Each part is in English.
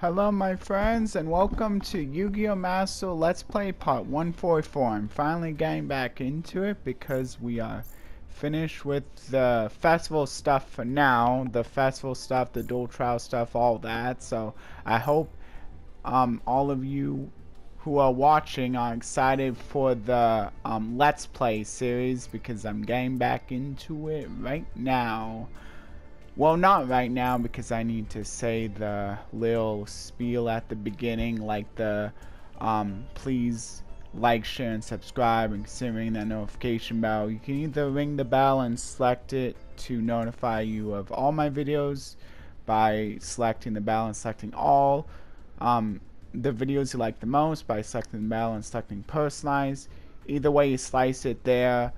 Hello my friends and welcome to Yu-Gi-Oh! Master Let's Play Part 144. I'm finally getting back into it because we are finished with the festival stuff for now. The festival stuff, the duel trial stuff, all that. So I hope um, all of you who are watching are excited for the um, Let's Play series because I'm getting back into it right now. Well, not right now because I need to say the little spiel at the beginning, like the um, please like, share, and subscribe, and considering that notification bell. You can either ring the bell and select it to notify you of all my videos by selecting the bell and selecting all. Um, the videos you like the most by selecting the bell and selecting personalized. Either way you slice it there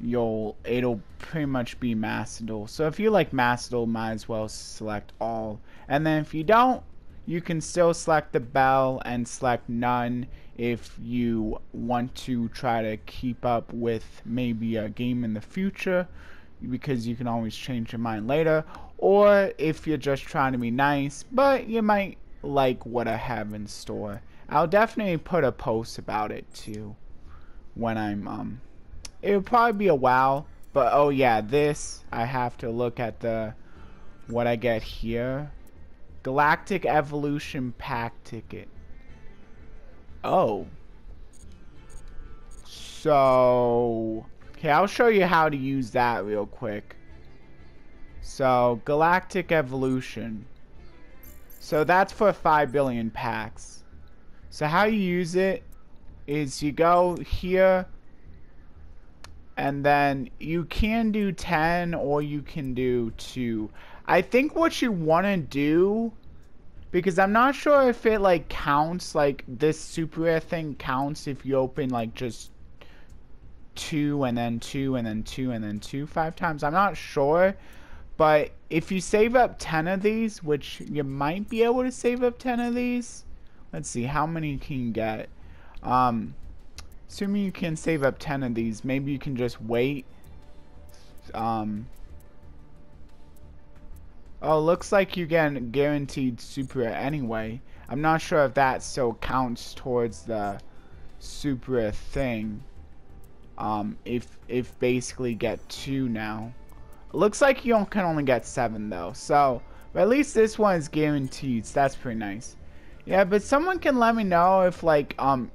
you'll it'll pretty much be Master Duel. So if you like Master Duel, might as well select all. And then if you don't, you can still select the bell and select none if you want to try to keep up with maybe a game in the future because you can always change your mind later or if you're just trying to be nice but you might like what I have in store. I'll definitely put a post about it too when I'm um it would probably be a while, but oh yeah, this, I have to look at the, what I get here. Galactic Evolution Pack Ticket. Oh. So, okay, I'll show you how to use that real quick. So, Galactic Evolution. So that's for 5 billion packs. So how you use it is you go here and then you can do 10 or you can do 2 I think what you want to do because I'm not sure if it like counts like this super rare thing counts if you open like just two and then two and then two and then two five times. I'm not sure but if you save up 10 of these which you might be able to save up 10 of these let's see how many can you get? Um Assuming you can save up 10 of these, maybe you can just wait. Um, oh, looks like you get guaranteed super anyway. I'm not sure if that still counts towards the super thing. Um, if if basically get two now. looks like you can only get seven though. So, but at least this one is guaranteed. So that's pretty nice. Yeah, but someone can let me know if like um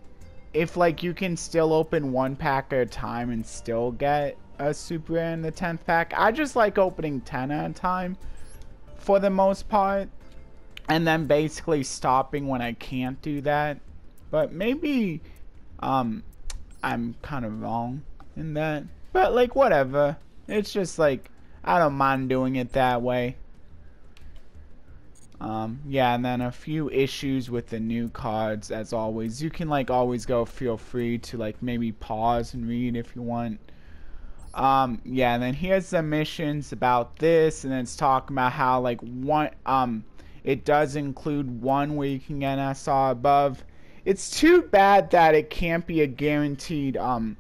if like you can still open one pack at a time and still get a super in the 10th pack. I just like opening 10 at a time for the most part. And then basically stopping when I can't do that. But maybe um, I'm kind of wrong in that. But like whatever. It's just like I don't mind doing it that way. Um, yeah, and then a few issues with the new cards, as always. You can, like, always go feel free to, like, maybe pause and read if you want. Um, yeah, and then here's the missions about this, and it's talking about how, like, one, um, it does include one where you can get SR above. It's too bad that it can't be a guaranteed, um,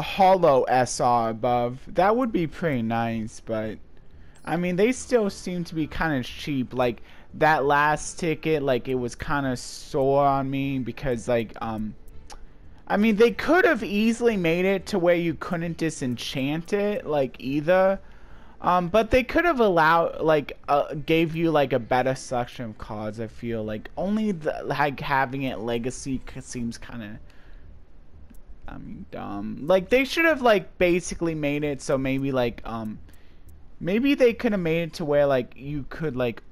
holo SR above. That would be pretty nice, but I mean, they still seem to be kind of cheap. Like that last ticket, like it was kind of sore on me because like um, I mean they could have easily made it to where you couldn't disenchant it like either. Um, but they could have allowed, like, uh, gave you, like, a better selection of cards, I feel. Like, only, the, like, having it Legacy seems kind of, I mean, dumb. Like, they should have, like, basically made it so maybe, like, um, Maybe they could have made it to where like you could like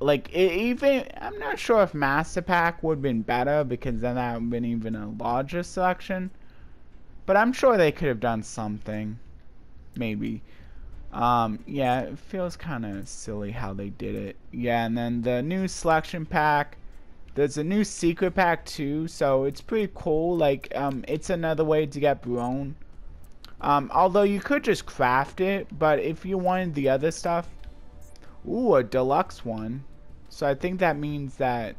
like even I'm not sure if Master Pack would have been better because then that would have been even a larger selection. But I'm sure they could have done something. Maybe. Um, yeah, it feels kind of silly how they did it. Yeah, and then the new selection pack. There's a new secret pack too, so it's pretty cool. Like, um, it's another way to get Brone. Um, although you could just craft it, but if you wanted the other stuff, ooh, a deluxe one. So I think that means that,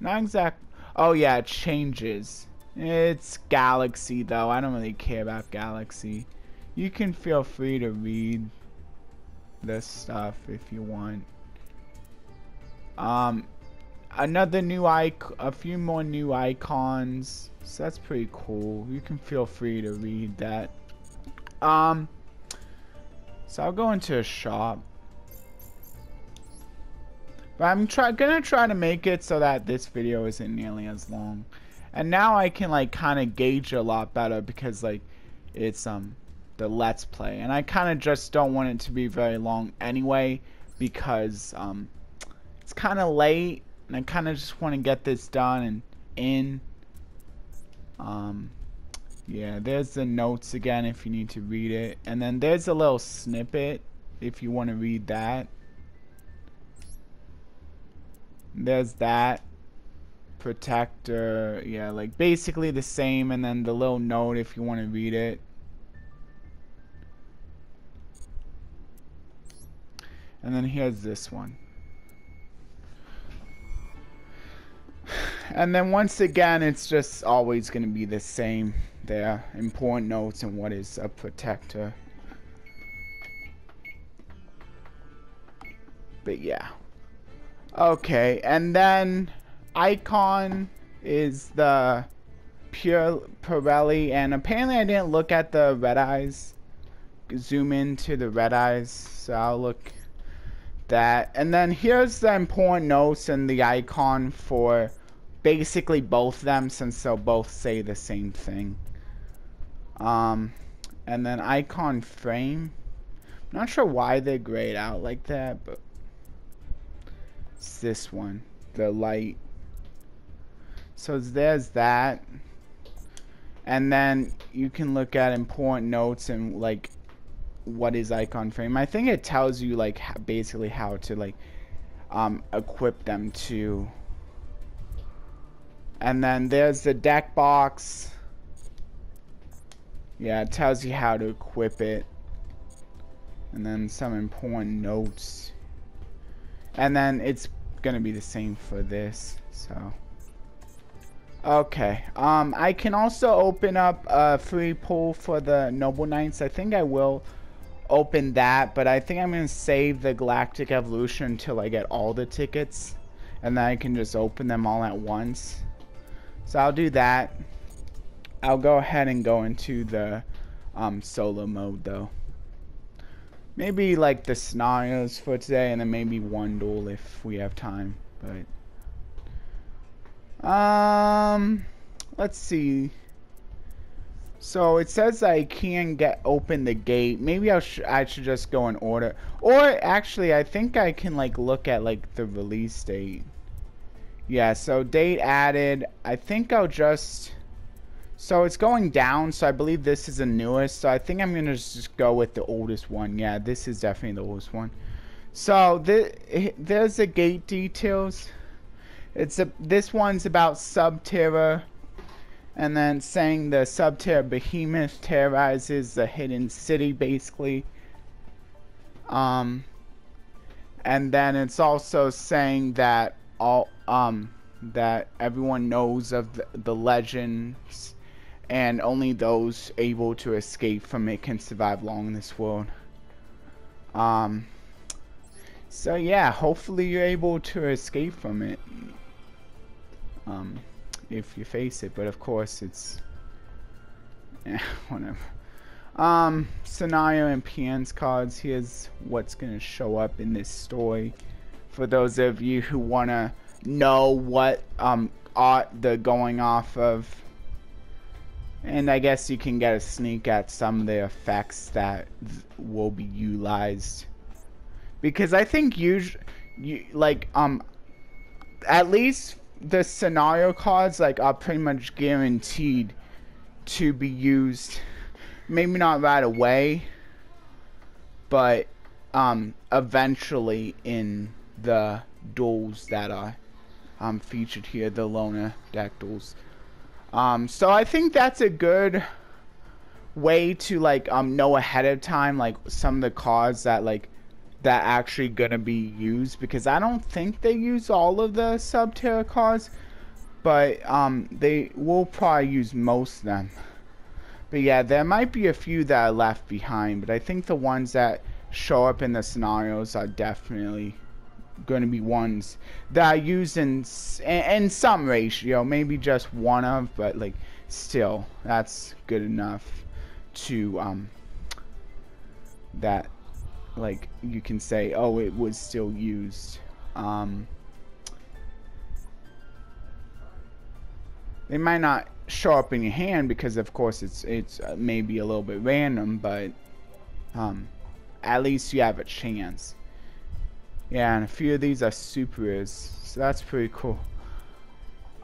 not exact. Oh yeah, it changes. It's Galaxy though. I don't really care about Galaxy. You can feel free to read this stuff if you want. Um, another new icon, a few more new icons. So that's pretty cool. You can feel free to read that. Um, so I'll go into a shop. But I'm try gonna try to make it so that this video isn't nearly as long. And now I can like kind of gauge a lot better because like it's um the let's play and I kind of just don't want it to be very long anyway because um it's kind of late and I kind of just want to get this done and in. Um yeah there's the notes again if you need to read it. And then there's a little snippet if you want to read that. There's that. Protector yeah like basically the same and then the little note if you want to read it. And then here's this one and then once again it's just always going to be the same there important notes and what is a protector but yeah Okay, and then icon is the pure Pirelli, and apparently I didn't look at the red eyes. Zoom into the red eyes, so I'll look that. And then here's the important notes and the icon for basically both them, since they'll both say the same thing. Um, and then icon frame. Not sure why they're grayed out like that, but it's this one, the light. So there's that. And then you can look at important notes and like what is icon frame. I think it tells you like basically how to like um, equip them to. And then there's the deck box. Yeah, it tells you how to equip it. And then some important notes. And then it's gonna be the same for this, so. Okay, um, I can also open up a free pool for the Noble Knights. I think I will open that, but I think I'm gonna save the Galactic Evolution until I get all the tickets. And then I can just open them all at once. So I'll do that. I'll go ahead and go into the um, solo mode though. Maybe like the scenarios for today and then maybe one duel if we have time. But um let's see. So it says I can get open the gate. Maybe I should I should just go in order. Or actually I think I can like look at like the release date. Yeah, so date added. I think I'll just so it's going down, so I believe this is the newest. So I think I'm going to just go with the oldest one. Yeah, this is definitely the oldest one. So the, there's the gate details. It's a, this one's about Subterror. And then saying the Subterror behemoth terrorizes the hidden city, basically. Um, and then it's also saying that all um that everyone knows of the, the legends and only those able to escape from it can survive long in this world. Um, so yeah, hopefully you're able to escape from it. Um, if you face it, but of course it's, yeah, whatever. Um, scenario and PN's cards. Here's what's gonna show up in this story. For those of you who wanna know what um are the going off of and I guess you can get a sneak at some of the effects that will be utilized. Because I think usually, you, like, um, at least the scenario cards, like, are pretty much guaranteed to be used. Maybe not right away, but, um, eventually in the duels that are, um, featured here, the duels. Um, so I think that's a good way to like um know ahead of time like some of the cards that like that actually gonna be used because I don't think they use all of the Subterror cards, but um they will probably use most of them. But yeah, there might be a few that are left behind, but I think the ones that show up in the scenarios are definitely going to be ones that are used in, in some ratio, maybe just one of, but like still, that's good enough to um that like you can say, oh, it was still used. Um, they might not show up in your hand because, of course, it's it's uh, maybe a little bit random, but um, at least you have a chance. Yeah, and a few of these are supers, so that's pretty cool.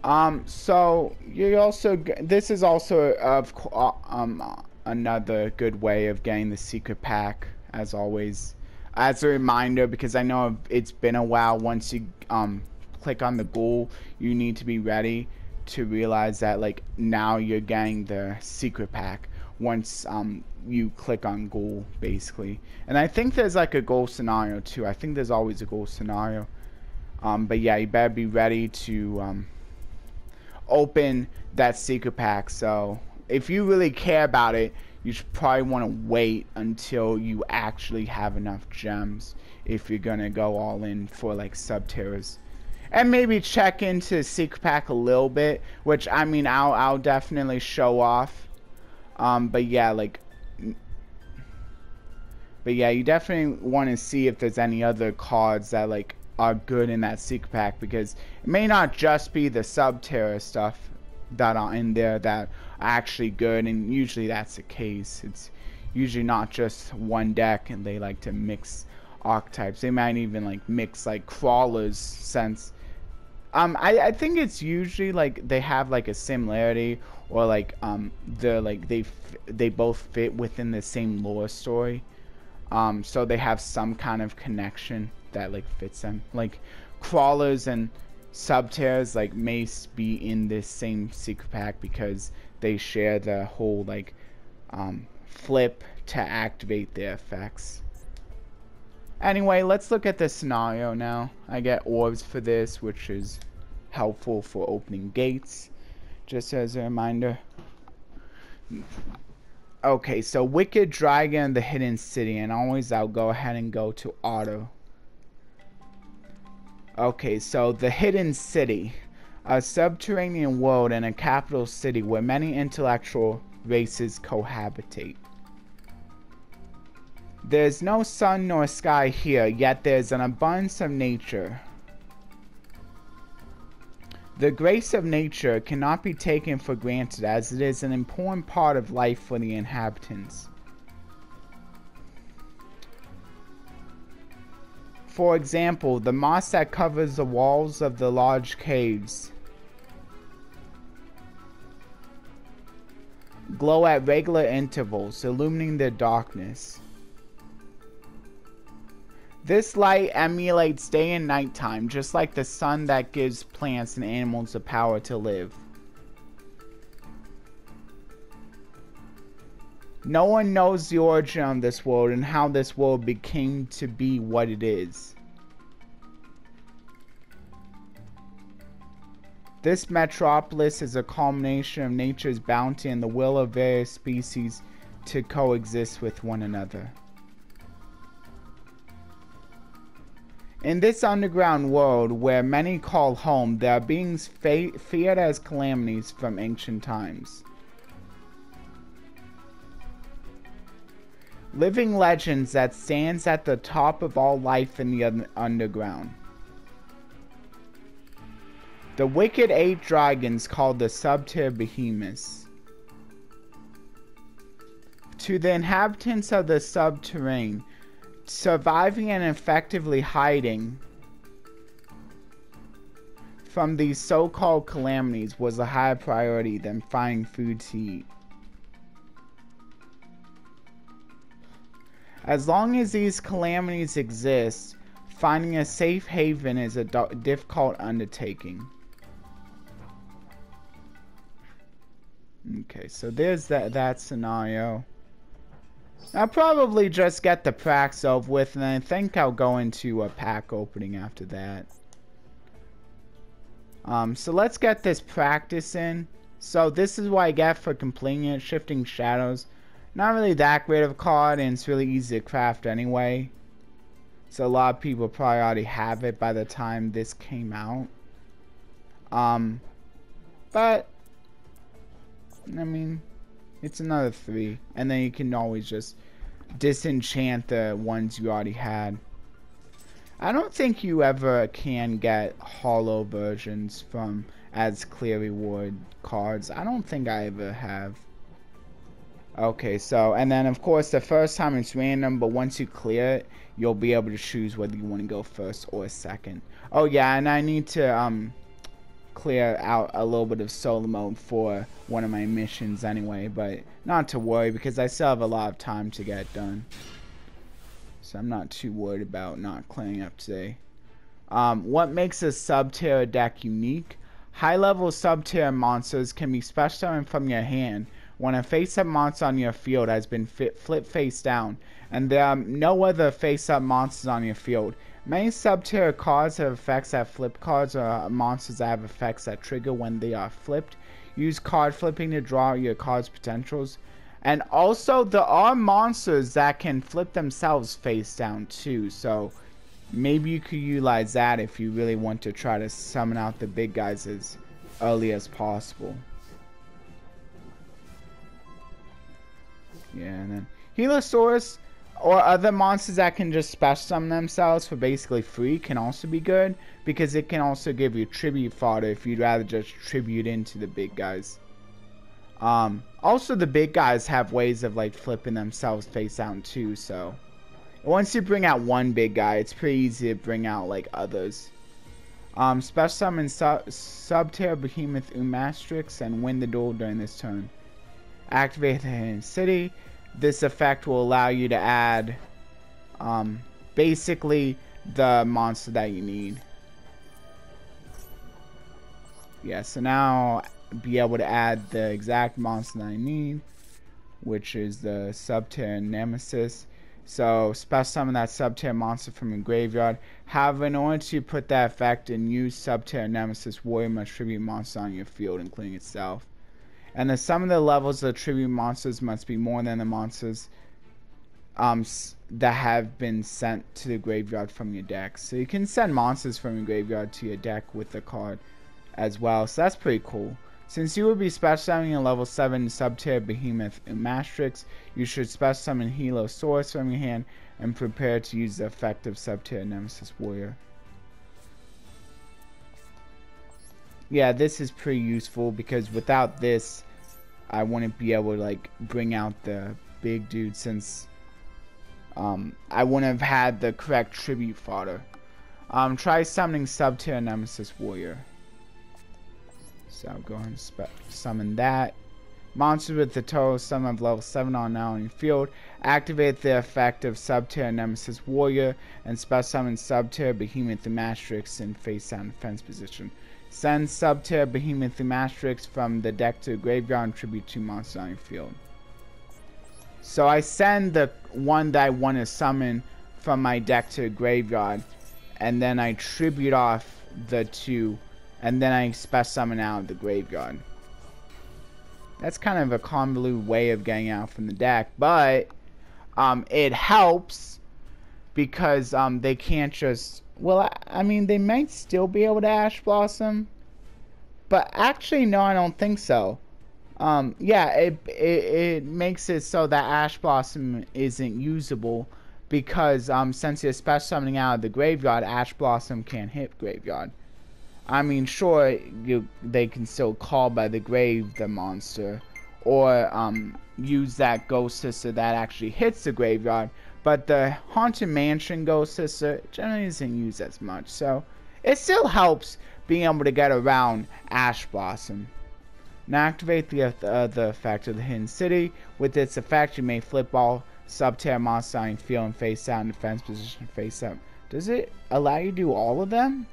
Um, so you also this is also of uh, um another good way of getting the secret pack as always. As a reminder, because I know it's been a while, once you um, click on the goal, you need to be ready to realize that like now you're getting the secret pack once um, you click on goal basically. And I think there's like a goal scenario too. I think there's always a goal scenario. Um, but yeah, you better be ready to um, open that secret pack. So if you really care about it, you should probably want to wait until you actually have enough gems if you're gonna go all in for like Subterrors. And maybe check into Secret Pack a little bit, which I mean I'll I'll definitely show off. Um, but yeah, like but yeah, you definitely want to see if there's any other cards that like are good in that secret pack because it may not just be the Subterror stuff that are in there that are actually good, and usually that's the case. It's usually not just one deck, and they like to mix archetypes. They might even like mix like Krawlers since. Um, I, I think it's usually like they have like a similarity or like um the like they they both fit within the same lore story. Um, so they have some kind of connection that like fits them. Like Krawlers and Subterrors like may be in this same secret pack because they share the whole like um, flip to activate the effects. Anyway, let's look at the scenario now. I get orbs for this, which is helpful for opening gates, just as a reminder. Okay, so Wicked Dragon, the Hidden City, and always I'll go ahead and go to auto. Okay, so the Hidden City a subterranean world and a capital city where many intellectual races cohabitate. There's no sun nor sky here, yet there's an abundance of nature. The grace of nature cannot be taken for granted as it is an important part of life for the inhabitants. For example, the moss that covers the walls of the large caves glow at regular intervals, illumining the darkness. This light emulates day and nighttime, just like the sun that gives plants and animals the power to live. No one knows the origin of this world and how this world became to be what it is. This metropolis is a culmination of nature's bounty and the will of various species to coexist with one another. In this underground world, where many call home, there are beings feared as calamities from ancient times. living legends that stands at the top of all life in the un underground. The wicked eight dragons called the Subterror Behemoths. To the inhabitants of the subterranean, surviving and effectively hiding from these so-called calamities was a higher priority than finding food to eat. As long as these calamities exist, finding a safe haven is a difficult undertaking. Okay, so there's that that scenario. I'll probably just get the packs over with, and I think I'll go into a pack opening after that. Um, so let's get this practice in. So this is what I get for completing it, Shifting Shadows. Not really that great of a card, and it's really easy to craft anyway. So a lot of people probably already have it by the time this came out. Um, but, I mean, it's another three. And then you can always just disenchant the ones you already had. I don't think you ever can get holo versions from as clear reward cards. I don't think I ever have. Okay, so, and then of course the first time it's random, but once you clear it, you'll be able to choose whether you want to go first or second. Oh yeah, and I need to, um, clear out a little bit of solo mode for one of my missions anyway, but not to worry because I still have a lot of time to get done. So I'm not too worried about not clearing up today. Um, what makes a Subterror deck unique? High-level Subterror monsters can be special summoned from your hand when a face-up monster on your field has been flipped face down, and there are no other face-up monsters on your field. Many Subterror cards have effects that flip cards or monsters that have effects that trigger when they are flipped. Use card flipping to draw your card's potentials. And also, there are monsters that can flip themselves face down too, so maybe you could utilize that if you really want to try to summon out the big guys as early as possible. Yeah, and then Helosaurus or other monsters that can just special summon themselves for basically free can also be good because it can also give you tribute fodder if you'd rather just tribute into the big guys. Um, also, the big guys have ways of like flipping themselves face down too. So once you bring out one big guy, it's pretty easy to bring out like others. Um, special summon sub Subterror Behemoth Umastryx and win the duel during this turn. Activate the Hidden City this effect will allow you to add um, basically the monster that you need. Yeah, so now be able to add the exact monster that I need, which is the Subterror Nemesis. So special summon that Subterror monster from your graveyard. However, in order to put that effect and use Subterror Nemesis, Warrior must tribute monster on your field, including itself and the sum of the levels of the tribute monsters must be more than the monsters um, that have been sent to the graveyard from your deck. So you can send monsters from your graveyard to your deck with the card as well. So that's pretty cool. Since you will be special summoning a level 7 Subterror Behemoth Umastryx, you should special summon Helosaurus from your hand and prepare to use the effect of Subterror Nemesis Warrior. Yeah, this is pretty useful because without this, I wouldn't be able to like bring out the big dude since um, I wouldn't have had the correct tribute fodder. Um, try summoning Subterror Nemesis Warrior. So I'll go ahead and summon that. Monsters with the total sum of level 7 on now on your field. Activate the effect of Subterror Nemesis Warrior and special summon Subterror Behemoth Umastryx in face down defense position. Send Subterror Behemoth from the deck to the graveyard tribute two monsters on your field. So I send the one that I want to summon from my deck to the graveyard, and then I tribute off the two, and then I special summon out of the graveyard. That's kind of a convoluted way of getting out from the deck, but um, it helps because um, they can't just well, I, I mean, they might still be able to Ash Blossom, but actually, no, I don't think so. Um, yeah, it, it, it makes it so that Ash Blossom isn't usable because um, since you're special summoning out of the graveyard, Ash Blossom can't hit graveyard. I mean, sure, you they can still call by the grave the monster, or um, use that ghost sister that actually hits the graveyard, but the Haunted Mansion Ghost Sister generally isn't used as much, so it still helps being able to get around Ash Blossom. Now activate the, the effect of the Hidden City. With its effect, you may flip all Subterror monsters on field and face down defense position face up. Does it allow you to do all of them?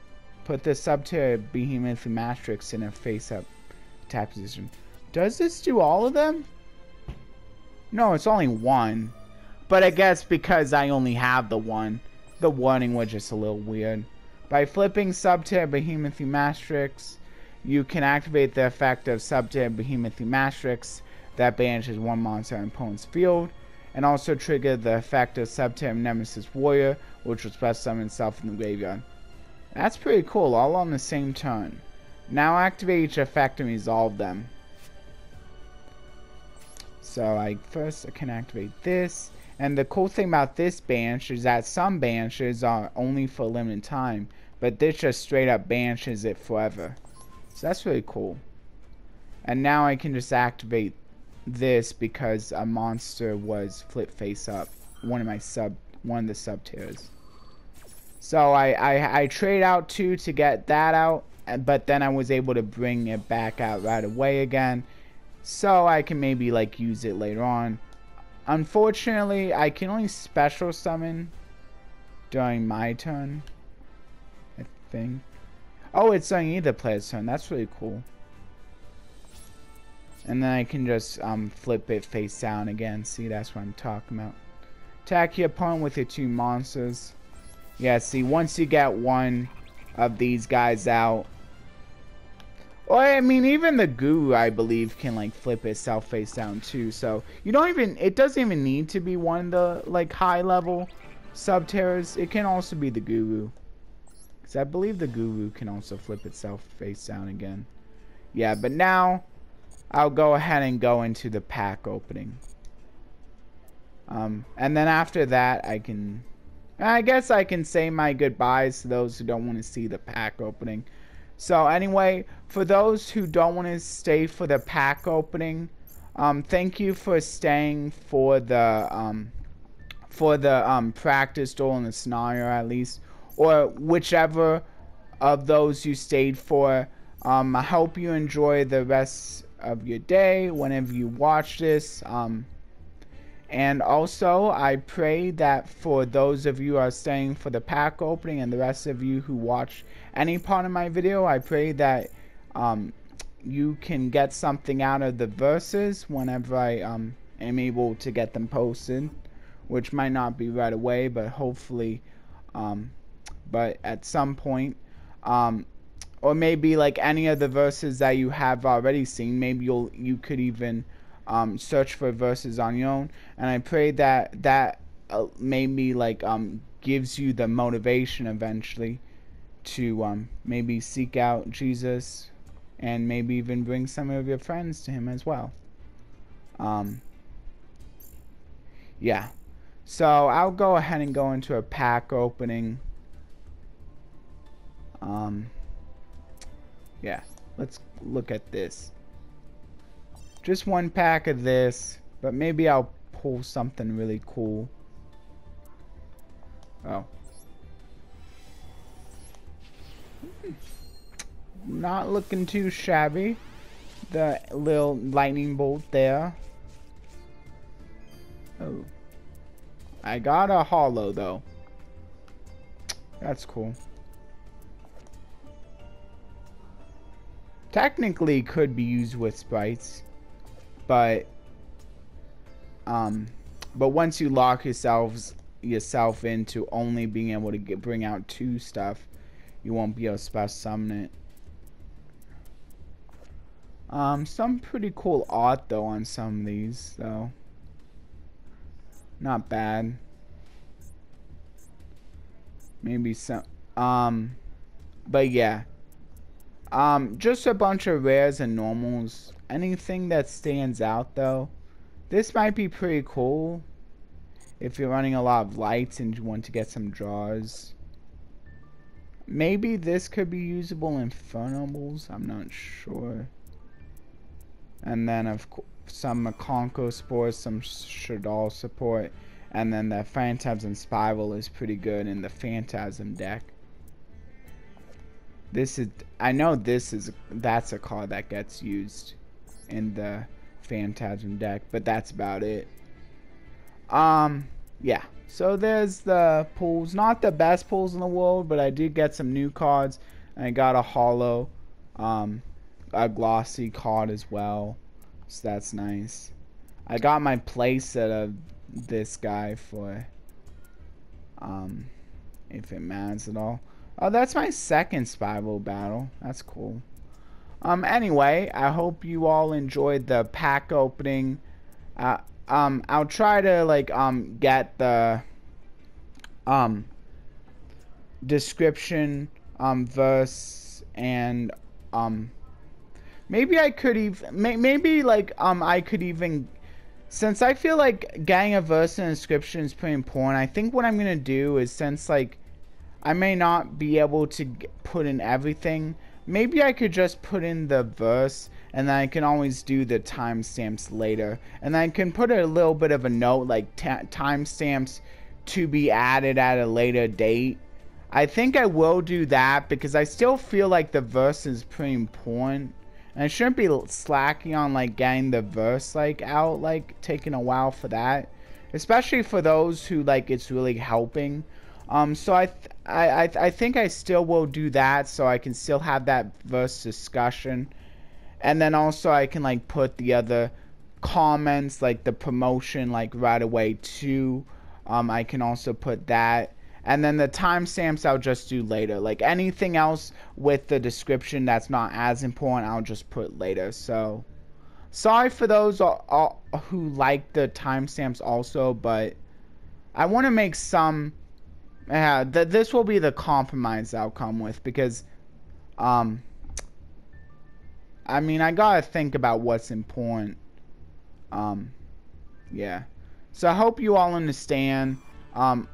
Put the Subterror Behemoth Umastryx in a face up attack position. Does this do all of them? No, it's only one. But I guess because I only have the one, the warning was just a little weird. By flipping Subterror Behemoth Umastryx, you can activate the effect of Subterror Behemoth Umastryx that banishes one monster in opponent's field. and also trigger the effect of Subterror Nemesis Warrior, which will special summon itself in the graveyard. That's pretty cool, all on the same turn. Now activate each effect and resolve them. So I first can activate this. And the cool thing about this banish is that some banishes are only for a limited time. But this just straight up banishes it forever. So that's really cool. And now I can just activate this because a monster was flip face up. One of my sub, one of the Subterrors. So I, I, I trade out two to get that out, but then I was able to bring it back out right away again. So I can maybe like use it later on. Unfortunately, I can only special summon during my turn. I think. Oh, it's on either player's turn. That's really cool. And then I can just um, flip it face down again. See, that's what I'm talking about. Attack your opponent with your two monsters. Yeah, see, once you get one of these guys out. Well, I mean, even the guru, I believe, can, like, flip itself face down, too. So, you don't even, it doesn't even need to be one of the, like, high-level Subterrors. It can also be the guru. Because I believe the guru can also flip itself face down again. Yeah, but now, I'll go ahead and go into the pack opening. Um, and then after that, I can... I guess I can say my goodbyes to those who don't want to see the pack opening. So anyway, for those who don't want to stay for the pack opening, um, thank you for staying for the um, for the um, practice duel in the scenario at least, or whichever of those you stayed for. Um, I hope you enjoy the rest of your day whenever you watch this. Um, and also, I pray that for those of you who are staying for the pack opening and the rest of you who watch any part of my video, I pray that um, you can get something out of the verses whenever I um, am able to get them posted, which might not be right away, but hopefully, um, but at some point. Um, or maybe like any of the verses that you have already seen, maybe you'll you could even um, search for verses on your own. And I pray that that uh, maybe like um, gives you the motivation eventually to um, maybe seek out Jesus and maybe even bring some of your friends to him as well. Um, yeah. So I'll go ahead and go into a pack opening. Um, yeah, let's look at this. Just one pack of this, but maybe I'll pull something really cool. Oh. Not looking too shabby. The little lightning bolt there. Oh. I got a holo though. That's cool. Technically could be used with sprites but um, but once you lock yourselves yourself into only being able to get, bring out two stuff, you won't be able to special summon it. Um, some pretty cool art though on some of these, though. Not bad. Maybe some, um, but yeah. Um, just a bunch of rares and normals anything that stands out though, this might be pretty cool if you're running a lot of lights and you want to get some draws. Maybe this could be usable in Infernobles, I'm not sure. And then of course some Mikanko support, some Shaddoll support, and then the Phantasm Spiral is pretty good in the Phantasm deck. This is, I know this is, that's a card that gets used in the Phantasm deck, but that's about it. Um, yeah. So there's the pulls. Not the best pulls in the world, but I did get some new cards. I got a holo, um, a glossy card as well. So that's nice. I got my playset of this guy for, um, if it matters at all. Oh, that's my second Spiral Battle. That's cool. Um, anyway, I hope you all enjoyed the pack opening. Uh, um I'll try to like um get the um description um verse and um maybe I could even may, maybe like um I could even since I feel like getting a verse and description is pretty important. I think what I'm gonna do is since like I may not be able to put in everything. Maybe I could just put in the verse and then I can always do the timestamps later. And then I can put a little bit of a note like timestamps to be added at a later date. I think I will do that because I still feel like the verse is pretty important. And I shouldn't be slacking on like getting the verse like out like taking a while for that. Especially for those who like it's really helping. Um, so I, I, I, I think I still will do that, so I can still have that verse discussion, and then also I can like put the other comments, like the promotion, like right away too. Um, I can also put that, and then the timestamps I'll just do later. Like anything else with the description that's not as important, I'll just put later. So, sorry for those all, all, who like the timestamps also, but I want to make some yeah, th- this will be the compromise I'll come with because, um, I mean, I gotta think about what's important. Um, yeah. So I hope you all understand. Um,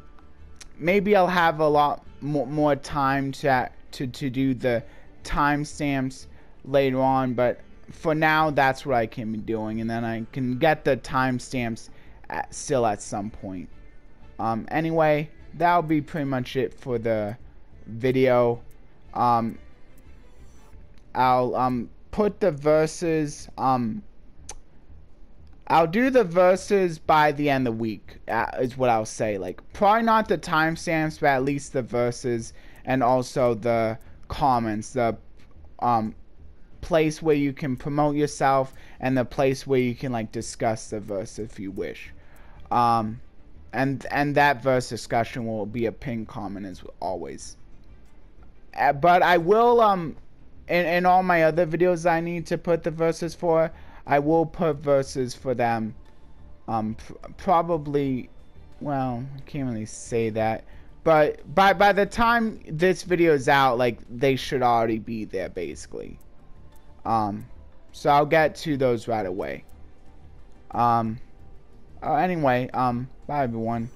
maybe I'll have a lot more, more time to, to, to do the timestamps later on, but for now, that's what I can be doing, and then I can get the timestamps still at some point. Um, anyway, that'll be pretty much it for the video. Um, I'll um put the verses um I'll do the verses by the end of the week uh, is what I'll say. Like probably not the timestamps, but at least the verses and also the comments, the um place where you can promote yourself and the place where you can like discuss the verse if you wish. Um and and that verse discussion will be a pin comment as always. Uh, but I will um in in all my other videos I need to put the verses for, I will put verses for them. Um, pr probably, well, I can't really say that, but by by the time this video is out, like they should already be there basically. Um, so I'll get to those right away. Um. Uh, anyway, um, Bye, everyone.